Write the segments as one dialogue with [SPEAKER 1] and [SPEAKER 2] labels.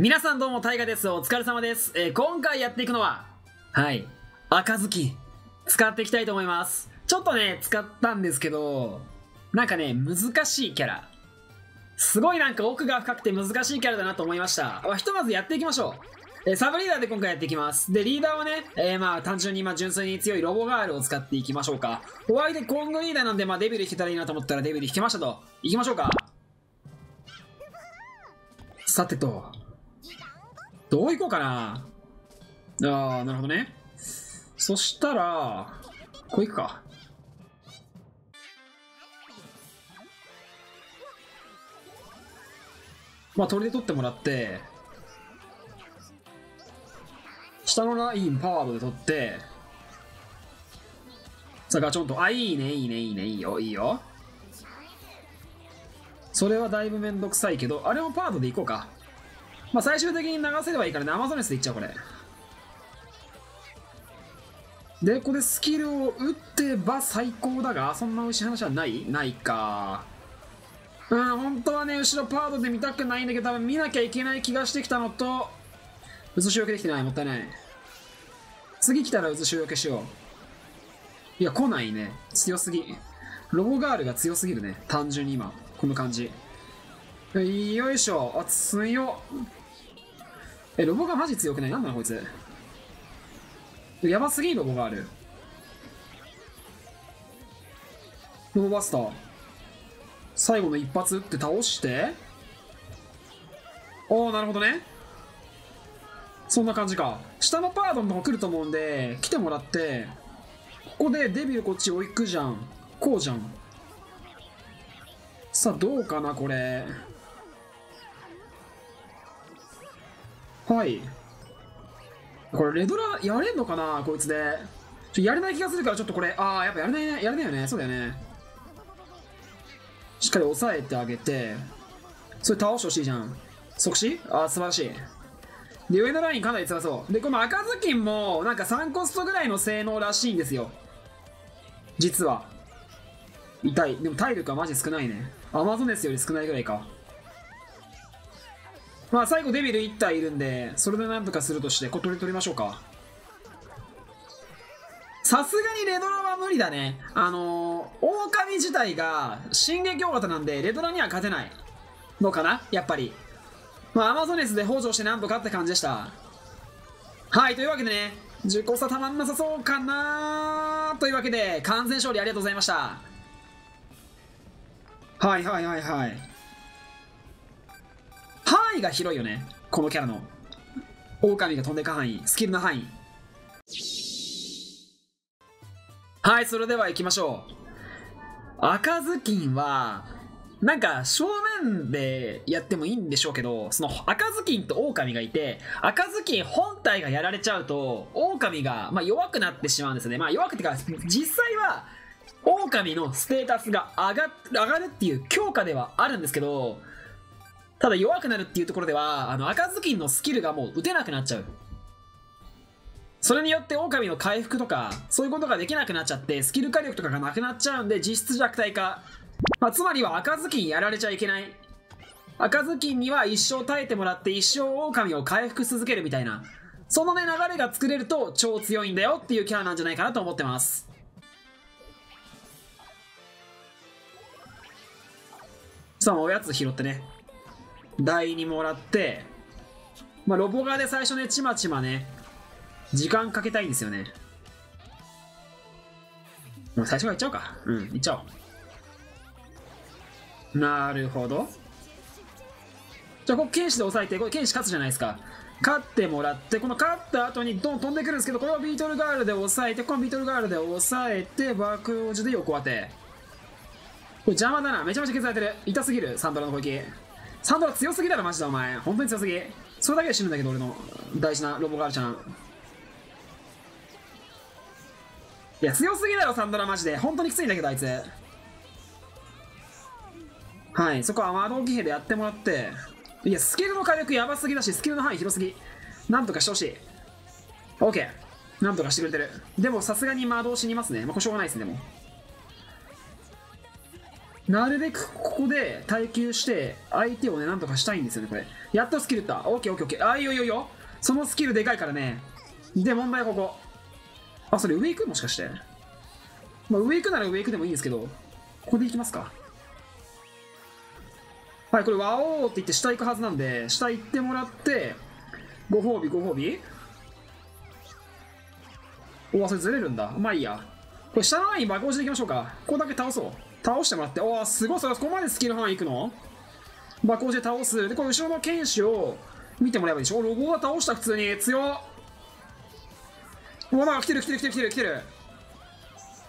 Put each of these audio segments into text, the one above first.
[SPEAKER 1] 皆さんどうも、タイガです。お疲れ様です。えー、今回やっていくのは、はい、赤ずき、使っていきたいと思います。ちょっとね、使ったんですけど、なんかね、難しいキャラ。すごいなんか奥が深くて難しいキャラだなと思いました。ひとまずやっていきましょう。え、サブリーダーで今回やっていきます。で、リーダーはね、えー、まあ単純に今純粋に強いロボガールを使っていきましょうか。お相手コングリーダーなんで、まあデビル弾けたらいいなと思ったらデビル弾けましたと。行きましょうか。さてと、どう行こうかなああ、なるほどね。そしたら、こう行くか。まあ、鳥で取ってもらって、下のラインパワードで取って、さあガチョンと、あ、いいね、いいね、いいね、いいよ、いいよ。それはだいぶめんどくさいけど、あれもパワードでいこうか。まあ、最終的に流せればいいからね、アマゾネスでいっちゃう、これ。で、ここでスキルを打ってば最高だが、そんな美味しい話はない？ないか。うん、本当はね、後ろパードで見たくないんだけど、多分見なきゃいけない気がしてきたのと、渦潮よけできてない、もったいない。次来たら渦潮よけしよう。いや、来ないね。強すぎ。ロボガールが強すぎるね。単純に今。この感じ。よいしょ。あ、強っ。え、ロボがマジ強くない？なんだこいつ。やばすぎロボがある。ロボバスター。最後の一発撃って倒して。おー、なるほどね。そんな感じか。下のパードのとこ来ると思うんで、来てもらって、ここでデビルこっち置くじゃん。こうじゃん。さあ、どうかな、これ。はい。これ、レドラやれんのかな？こいつで。ちょやれない気がするから、ちょっとこれ、ああ、やっぱやれないね。やれないよね。そうだよね。しっかり抑えてあげて、それ倒してほしいじゃん。即死？ああ、素晴らしい。で、上のラインかなり辛そう。で、この赤ずきんも、なんか3コストぐらいの性能らしいんですよ。実は。痛い。でも体力はマジ少ないね。アマゾネスより少ないぐらいか。まあ最後デビル1体いるんで、それでなんとかするとして、小鳥取りましょうか。さすがにレドラは無理だね。あのー、狼自体が進撃大型なんで、レドラには勝てないのかな？やっぱり。まあ、アマゾネスで北条してなんとかって感じでした。はい、というわけでね、10個差たまんなさそうかなというわけで、完全勝利ありがとうございました。はいはいはいはい。囲が広いよね？このキャラの。狼が飛んでいく範囲スキルの範囲。はいそれでは行きましょう。赤ずきんはなんか正面でやってもいいんでしょうけどその赤ずきんと狼がいて赤ずきん本体がやられちゃうと狼がまあ弱くなってしまうんですね。まあ弱くてか実際は狼のステータスが上が上がるっていう強化ではあるんですけどただ弱くなるっていうところでは、あの、赤ずきんのスキルがもう打てなくなっちゃう。それによって狼の回復とか、そういうことができなくなっちゃって、スキル火力とかがなくなっちゃうんで、実質弱体化。まあ、つまりは赤ずきんやられちゃいけない。赤ずきんには一生耐えてもらって一生狼を回復し続けるみたいな。そのね、流れが作れると超強いんだよっていうキャラなんじゃないかなと思ってます。さあ、おやつ拾ってね。台にもらって、まあ、ロボ側で最初ね、ちまちまね、時間かけたいんですよね。もう最初からいっちゃおうか。うん、いっちゃおう。なるほど。じゃあ、ここ、剣士で押さえて、これ剣士勝つじゃないですか。勝ってもらって、この勝った後にドン飛んでくるんですけど、これをビートルガールで押さえて、このビートルガールで押さえて、爆王子で横当て。これ邪魔だな。めちゃめちゃ削られてる。痛すぎる、サンドラの攻撃。サンドラ強すぎだろマジでお前。本当に強すぎ。それだけで死ぬんだけど俺の大事なロボガールちゃん。いや強すぎだろサンドラマジで。本当にきついんだけどあいつ。はいそこはアマドキヘでやってもらって。いやスキルの火力やばすぎだしスキルの範囲広すぎ。なんとかしてほしい。OK なんとかしてくれてる。でもさすがに魔導死にますね。まあこれしょうがないですねも。うなるべくここで耐久して相手をねなんとかしたいんですよねこれ。やっとスキル打ったオッケーオッケーオッケー。あいいよいいよいいよ。そのスキルでかいからね。で問題はここ。あそれ上行く？もしかして。まあ上行くなら上行くでもいいんですけど。ここで行きますか。はいこれワオーって言って下行くはずなんで下行ってもらってご褒美ご褒美。おわそれずれるんだ。まあいいや。これ下のライン爆押しでいきましょうか。ここだけ倒そう。倒してもらって。おおすごいそれここまでスキル範囲いくの？爆押しで倒す。でこれ後ろの剣士を見てもらえばいいでしょ？ロゴは倒した普通に。強っ。うわなんか来てる来てる来てる来てる。来てる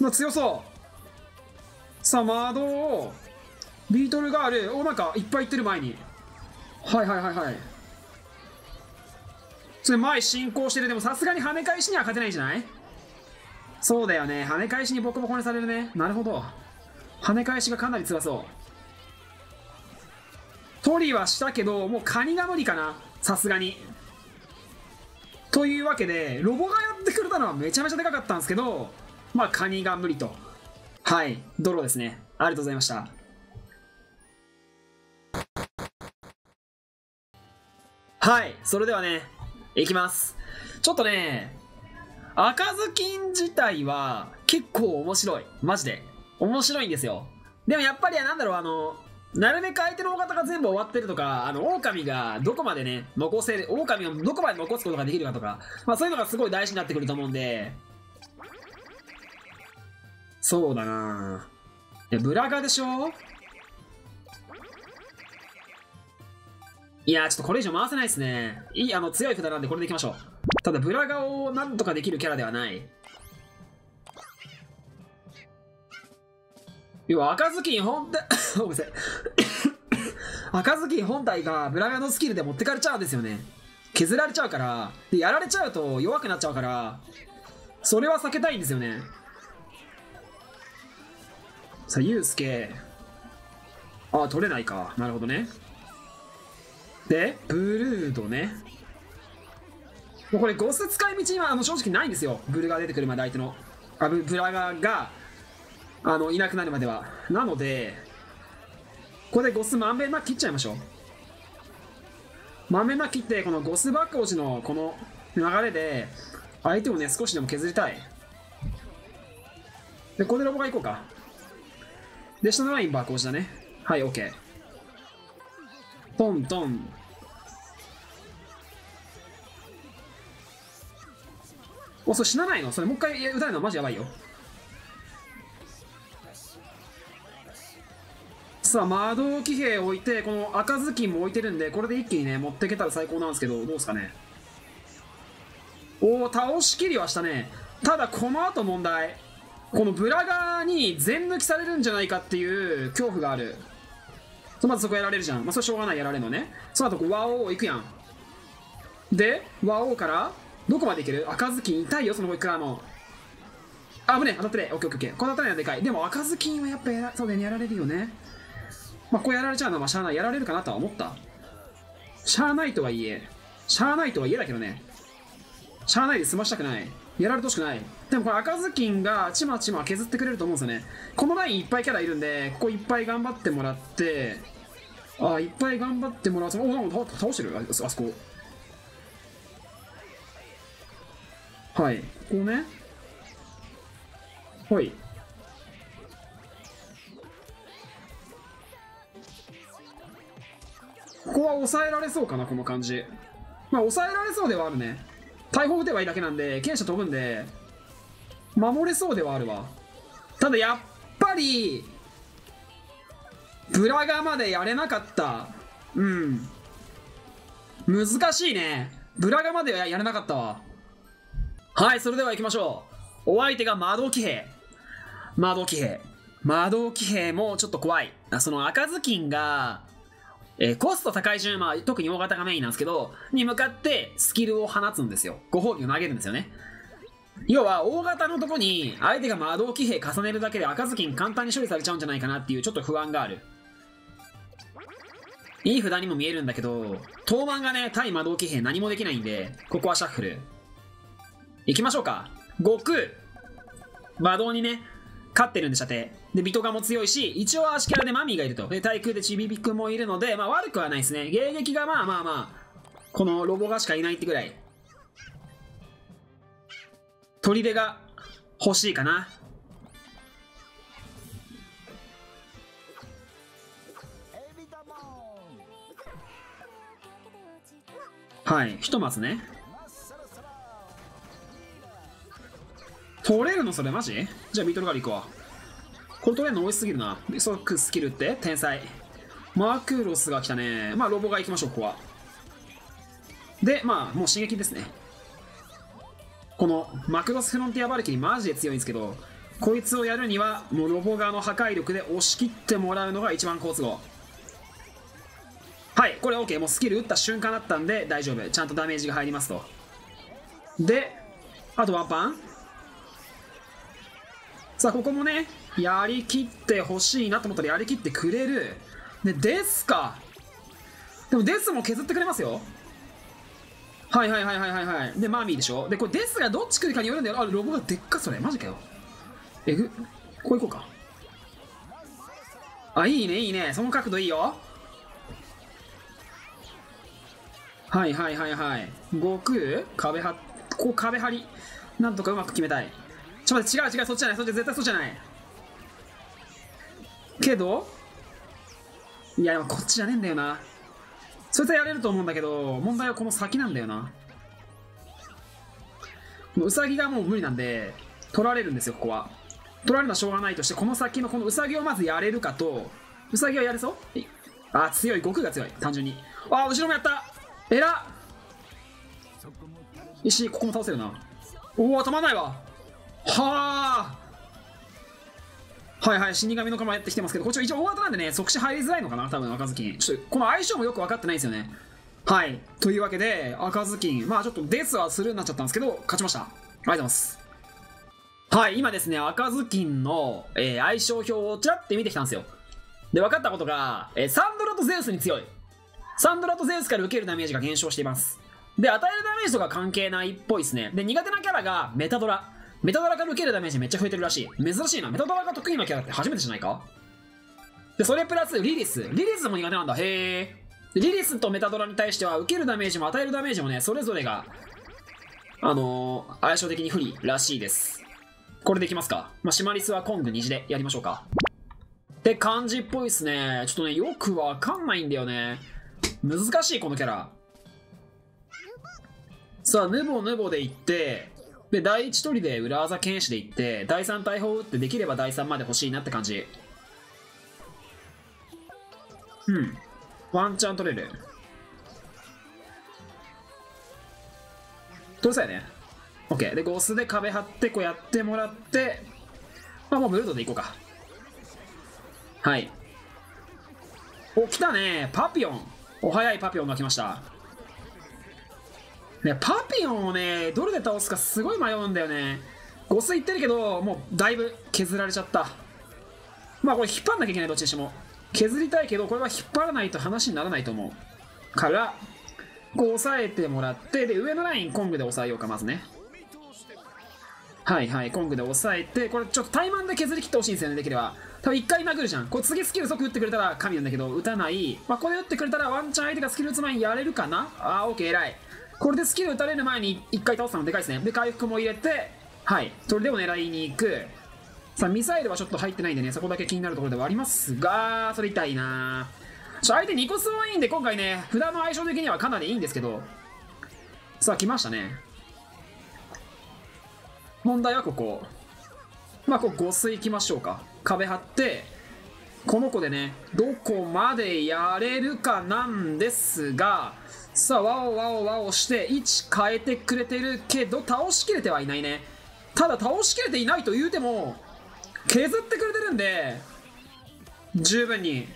[SPEAKER 1] まあ強そう。さあマードをビートルガール。おなんかいっぱいいってる前に。はいはいはいはい。それ前進行してる。でもさすがに跳ね返しには勝てないんじゃない？そうだよね。跳ね返しにボコボコにされるね。なるほど。跳ね返しがかなり辛そう。取りはしたけどもうカニが無理かな。さすがに。というわけでロボがやってくれたのはめちゃめちゃでかかったんですけどまあカニが無理と。はい。ドローですね。ありがとうございました。はい。それではねいきます。ちょっとね赤ずきん自体は結構面白い。マジで。面白いんですよでもやっぱりなんだろうあのなるべく相手の大型が全部終わってるとか、あの、狼がどこまでね、残せる、狼をどこまで残すことができるかとか、まあそういうのがすごい大事になってくると思うんで、そうだなぁ。ブラガでしょ？いやちょっとこれ以上回せないですね。いい、あの、強い札なんでこれでいきましょう。ただ、ブラガをなんとかできるキャラではない。要は赤ずきん本体 ごめんなさい。赤ずきん本体がブラガのスキルで持ってかれちゃうんですよね。削られちゃうからでやられちゃうと弱くなっちゃうからそれは避けたいんですよね。さあユうスケ。ああ取れないか。なるほどね。でブルードね。もうこれゴス使い道はあの正直ないんですよ。ブルが出てくるまで相手の。あブブラガがあのいなくなるまでは。なのでここでゴスまんべんなく切っちゃいましょう。まんべんなく切ってこのゴスバック落ちのこの流れで相手をね少しでも削りたい。でここでロボが行こうか。で下のラインバック落ちだね。はい OK トントン。おそれ死なないの？それもう一回撃たれるのマジやばいよ。さあ魔導騎兵置いてこの赤ずきんも置いてるんでこれで一気にね持っていけたら最高なんですけどどうですかね？おお倒しきりはしたね。ただこの後問題。このブラガーに全抜きされるんじゃないかっていう恐怖がある。まずそこやられるじゃん。まあそれしょうがないやられるのね。その後ワオー行くやん。でワオーからどこまでいける？赤ずきん痛いよその子からも。あ、危ねえ当たってねオッケーオッケーこの当たりはでかい。でも赤ずきんはやっぱやらそうだねやられるよね。まあ、こうやられちゃうのはまあしゃあない。やられるかなとは思った。しゃあないとはいえ、しゃあないとはいえだけどね。しゃあないで済ましたくない。やられてほしくない。でもこれ赤ずきんがちまちま削ってくれると思うんですよね。このラインいっぱいキャラいるんで、ここいっぱい頑張ってもらって、ああ、いっぱい頑張ってもらう。お、なんか倒してる？あそこ。はい。ここね。はい。ここは抑えられそうかな、この感じ。まあ、抑えられそうではあるね。大砲撃てばいいだけなんで、剣士飛ぶんで、守れそうではあるわ。ただ、やっぱり、ブラガまでやれなかった。うん。難しいね。ブラガまではやれなかったわ。はい、それでは行きましょう。お相手が魔導騎兵。魔導騎兵。魔導騎兵もちょっと怖い。その赤ずきんが、えー、コスト高い順、まあ、特に大型がメインなんですけど、に向かってスキルを放つんですよ。ご褒美を投げるんですよね。要は、大型のとこに相手が魔導騎兵重ねるだけで赤ずきん簡単に処理されちゃうんじゃないかなっていうちょっと不安がある。いい札にも見えるんだけど、当番がね、対魔導騎兵何もできないんで、ここはシャッフル。行きましょうか。悟空。魔導にね、勝ってるんでしたって。で、ビトガも強いし、一応足キャラでマミーがいると。で、対空でチビビクもいるので、まあ悪くはないですね。迎撃がまあまあまあ、このロボがしかいないってぐらい。砦が欲しいかな。はい、ひとまずね。取れるのそれマジ？じゃあビートルガル行くわ。これ取れるの多いすぎるな。ソックスキルって？天才。マークロスが来たね。まあロボが行きましょう、ここは。で、まあもう刺激ですね。このマクロスフロンティアバルキリマジで強いんですけど、こいつをやるにはもうロボ側の破壊力で押し切ってもらうのが一番好都合。はい、これ OK。もうスキル打った瞬間だったんで大丈夫。ちゃんとダメージが入りますと。で、あとワンパンさあ、ここもね、やりきってほしいなと思ったらやりきってくれる。で、ですか。でもデスも削ってくれますよ。はいはいはいはいはいはい。で、マーミーでしょで、これデスがどっち来るかによるんだよ。あ、ロボがでっかそれ。マジかよ。えぐ。こう行こうか。あ、いいねいいね。その角度いいよ。はいはいはいはい。悟空壁は、こう壁張り。なんとかうまく決めたい。ちょっと待って、違う違う、そっちじゃない、そっち絶対そっちじゃない。けど、いやでも、こっちじゃねえんだよな。そいつはやれると思うんだけど、問題はこの先なんだよな。ウサギがもう無理なんで、取られるんですよ、ここは。取られるのはしょうがないとして、この先のこのウサギをまずやれるかと、ウサギはやれそう？あ、強い、悟空が強い、単純に。あ、後ろもやったえら石、ここも倒せるな。おお、たまんないわ。はあ。はいはい、死神の釜やってきてますけど、こっちは一応大型なんでね、即死入りづらいのかな、多分赤ずきん。ちょっと、この相性もよく分かってないですよね。はい。というわけで、赤ずきん、まあちょっとデスはスルーになっちゃったんですけど、勝ちました。ありがとうございます。はい、今ですね、赤ずきんの、えー、相性表をちらって見てきたんですよ。で、分かったことが、えー、サンドラとゼウスに強い。サンドラとゼウスから受けるダメージが減少しています。で、与えるダメージとか関係ないっぽいですね。で、苦手なキャラがメタドラ。メタドラから受けるダメージめっちゃ増えてるらしい。珍しいな。メタドラが得意なキャラって初めてじゃないか？で、それプラスリリス。リリスも苦手なんだ。へえ。リリスとメタドラに対しては受けるダメージも与えるダメージもね、それぞれが、あのー、相性的に不利らしいです。これでいきますか？まあ、シマリスはコング虹でやりましょうか。って感じっぽいっすね。ちょっとね、よくわかんないんだよね。難しい、このキャラ。さあ、ヌボヌボで行って、で、第1取りで裏技剣士で行って、第3大砲打ってできれば第3まで欲しいなって感じ。うん。ワンチャン取れる。取れそうやね。OK。で、ゴスで壁張ってこうやってもらって、まあもうブルードで行こうか。はい。お、来たね。パピオン。お、早いパピオンが来ました。ね、パピオンをね、どれで倒すかすごい迷うんだよね。5スいってるけど、もうだいぶ削られちゃった。まあこれ引っ張んなきゃいけない、どっちにしても。削りたいけど、これは引っ張らないと話にならないと思う。から、こう押さえてもらって、で、上のラインコングで押さえようか、まずね。はいはい、コングで押さえて、これちょっと怠慢で削り切ってほしいんですよね、できれば。多分1回殴るじゃん。これ次スキル即打ってくれたら神なんだけど、打たない。まあ、これ打ってくれたらワンチャン相手がスキル打つ前にやれるかな？あー、オッケー、偉い。これでスキル打たれる前に1回倒したのでかいですね。で、回復も入れて、はい。それでも狙いに行く。さあ、ミサイルはちょっと入ってないんでね、そこだけ気になるところではありますが、それ痛いなちょ、相手ニコスもいいんで、今回ね、札の相性的にはかなりいいんですけど、さあ、来ましたね。問題はここ。まあ、こう、5水行きましょうか。壁張って、この子でね、どこまでやれるかなんですが、さあ、ワオワオワオして、位置変えてくれてるけど、倒しきれてはいないね。ただ、倒しきれていないと言うても、削ってくれてるんで、十分に。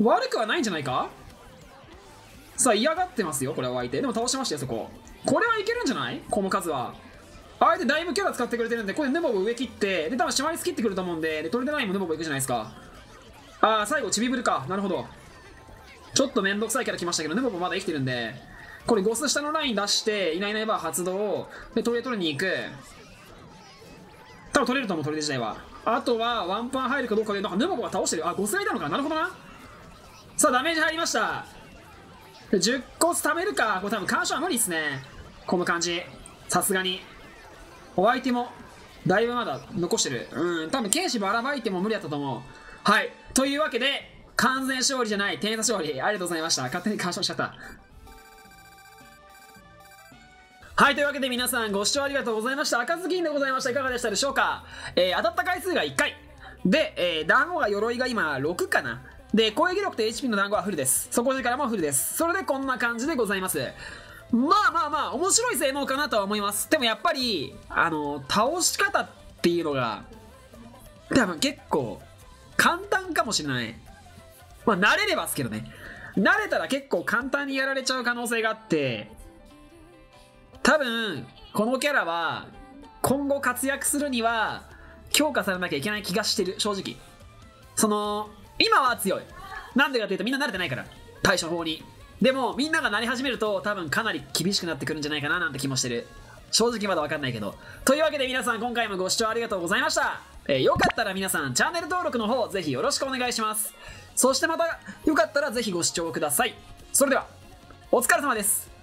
[SPEAKER 1] 悪くはないんじゃないか？さあ、嫌がってますよ、これは相手。でも倒しましたよ、そこ。これはいけるんじゃない？この数は。相手だいぶキャラ使ってくれてるんで、これネボボ上切って、で、多分シマリス切ってくると思うんで、で、トレデナインもネボボいくじゃないですか。あー、最後、チビブルか。なるほど。ちょっとめんどくさいキャラ来ましたけど、ネボボまだ生きてるんで、これゴス下のライン出して、いないいないバー発動、で、トレ取りに行く。多分取れると思う、トレ自体は。あとはワンパン入るかどうかでなんかヌモコが倒してる。あ5スがいたのか。なるほどな。さあダメージ入りました。10個貯めるか。これ多分干渉は無理ですね。この感じ。さすがに。お相手もだいぶまだ残してる。うん多分剣士ばらまいても無理だったと思う。はい。というわけで完全勝利じゃない点差勝利ありがとうございました勝手に干渉しちゃったはい、というわけで皆さんご視聴ありがとうございました。赤ずきんでございました。いかがでしたでしょうか？えー、当たった回数が1回。で、えー、団子が鎧が今6かな。で、攻撃力と HP の団子はフルです。底力もフルです。それでこんな感じでございます。まあまあまあ、面白い性能かなとは思います。でもやっぱり、あの、倒し方っていうのが、多分結構、簡単かもしれない。まあ、慣れればですけどね。慣れたら結構簡単にやられちゃう可能性があって、多分このキャラは今後活躍するには強化されなきゃいけない気がしてる。正直。その今は強い。なんでかというとみんな慣れてないから。対処法に。でもみんながなり始めると多分かなり厳しくなってくるんじゃないかななんて気もしてる。正直まだ分かんないけど。というわけで皆さん今回もご視聴ありがとうございました、えー、よかったら皆さんチャンネル登録の方ぜひよろしくお願いします。そしてまたよかったらぜひご視聴ください。それではお疲れ様です。